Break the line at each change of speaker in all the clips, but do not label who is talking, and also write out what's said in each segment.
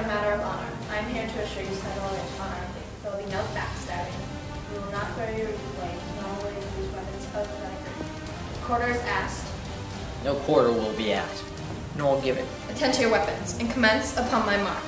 on a matter of honor. I am here to assure you settle it honorably. There will be no backstabbing. We will not throw you away, nor will you use weapons than agreed. Quarter is asked.
No quarter will be asked, nor given.
Attend to your weapons and commence upon my mark.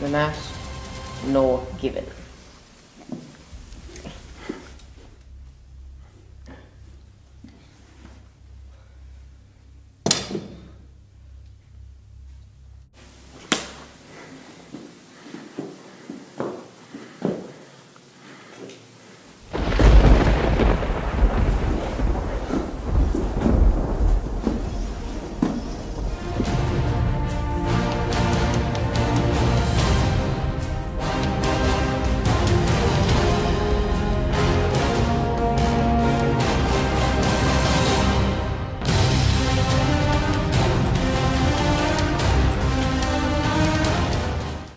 When asked, nor given.